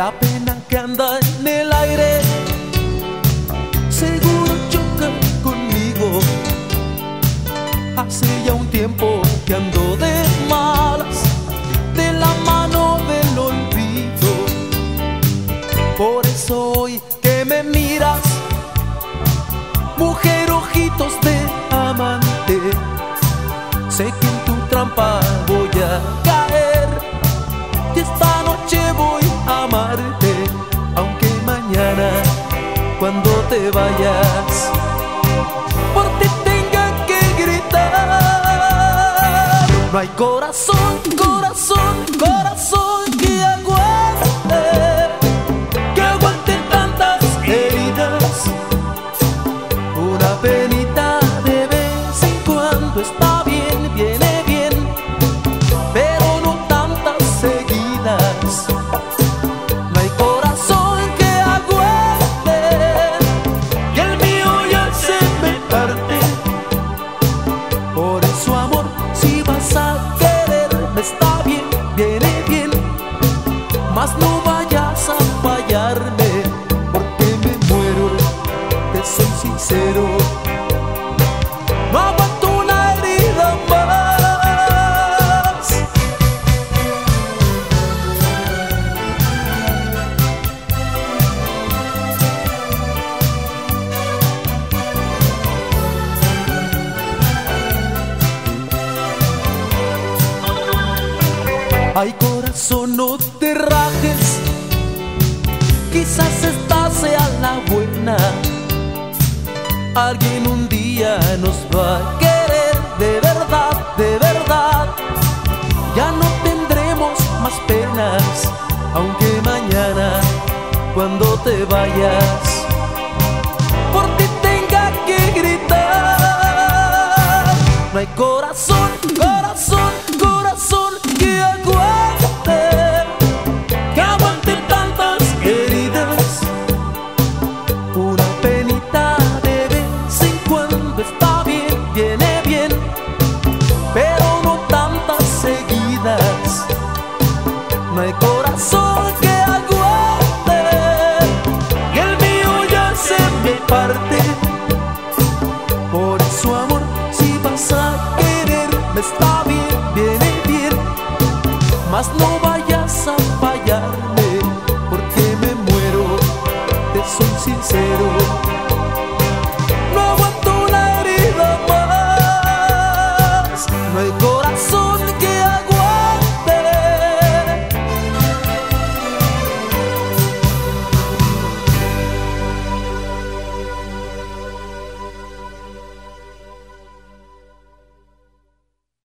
la pena que anda en el aire seguro choca conmigo. Hace ya un tiempo que ando de malas, de la mano del olvido. Por eso hoy que me miras, mujer ojitos de amante, sé que en tu trampa vayas por ti tenga que gritar. No hay corazón, mas no vayas a fallarme, porque me muero, te soy sincero. No aguanto una herida más. Ay corazón, no te rajes, quizás esta sea la buena. Alguien un día nos va a querer de verdad, de verdad. Ya no tendremos más penas, aunque mañana cuando te vayas no.